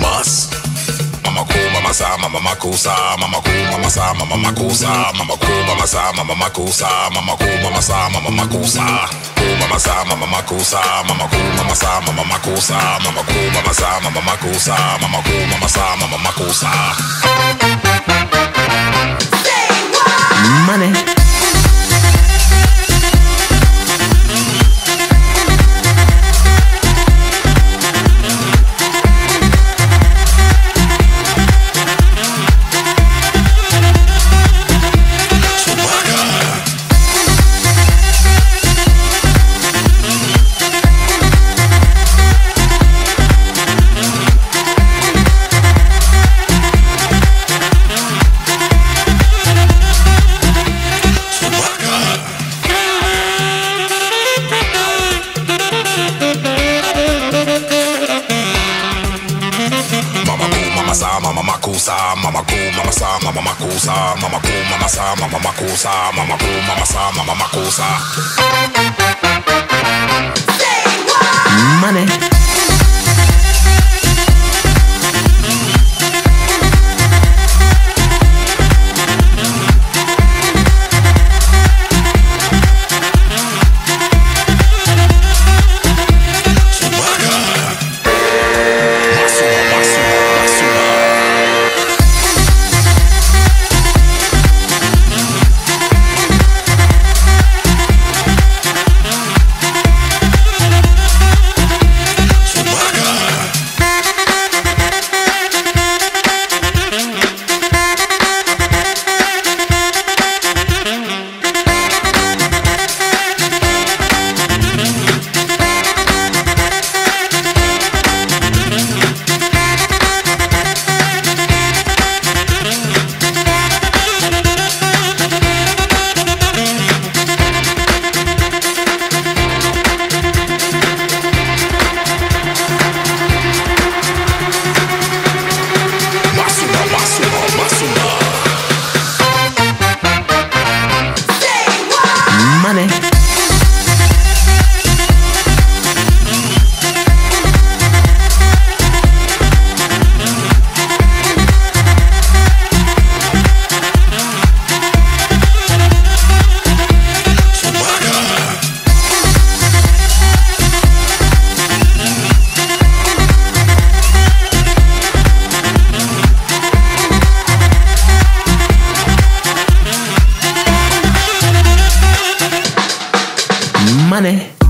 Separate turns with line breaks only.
Mas Mama cool, mama sa, mama makossa, mama cool, mama sa, mama makossa, mama cool, mama sa, mama makossa, mama cool, mama sa, mama makossa, cool, mama sa, mama makossa, mama cool, mama sa, mama makossa, mama cool, mama sa, mama makossa, mama cool, mama sa, mama makossa.
Money.
Cool, mama sa, mama makossa, mama cool, mama sa, mama makossa, mama cool, mama sa, mama makossa, mama sa, mama makossa.
Money. Money. Money.